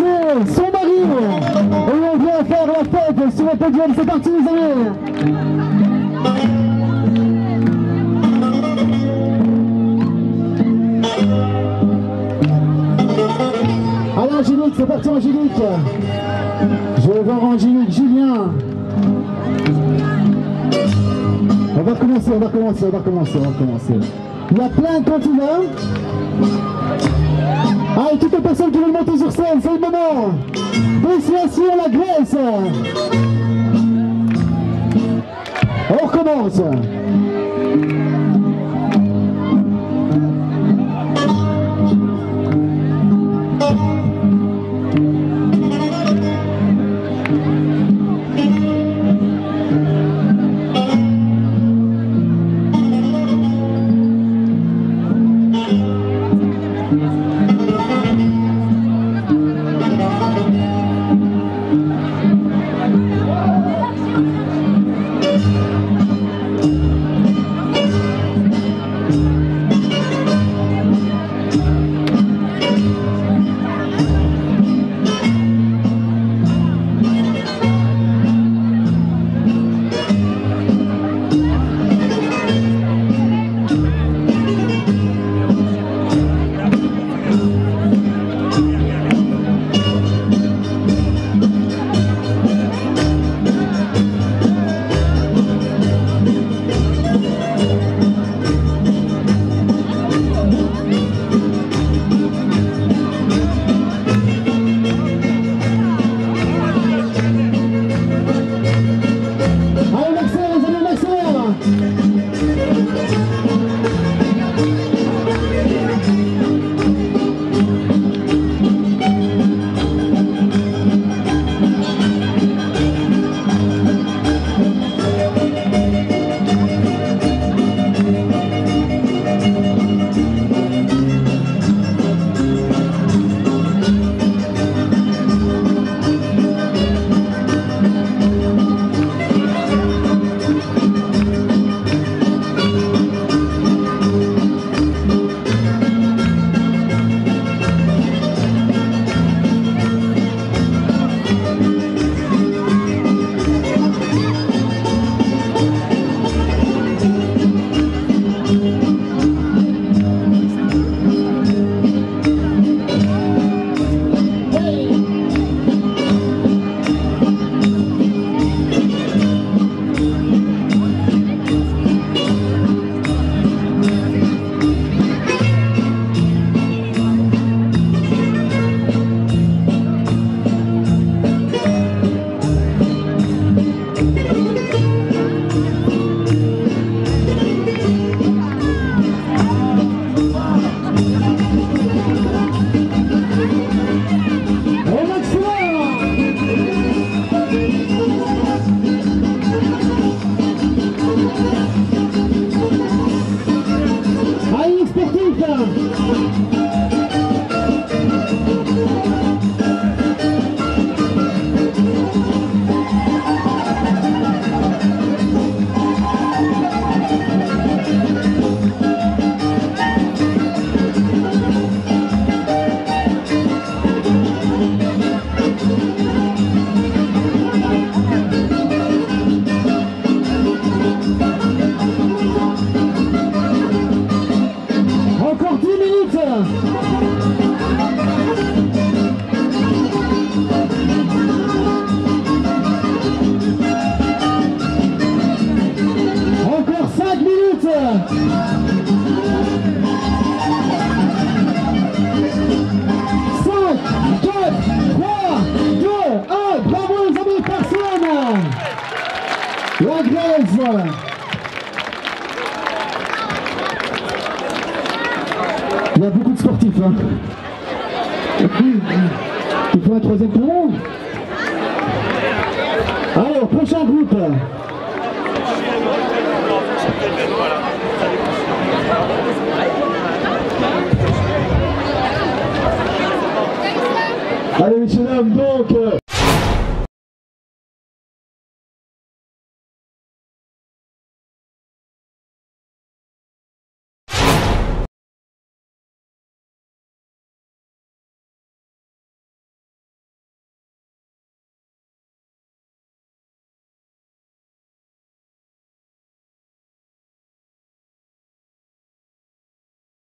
danser son mari et on vient faire la fête sur le podium. C'est parti les amis Allez Angélique, c'est parti Angélique Je vais voir Angélique, Julien On va commencer, on va commencer, on va commencer, on va commencer. Il y a plein de candidats. Personnes qui veulent monter sur scène, c'est le moment Destination la Grèce. On recommence Il y a beaucoup de sportifs. Hein. Il faut un troisième tour. Au prochain groupe. Allez, messieurs, dames,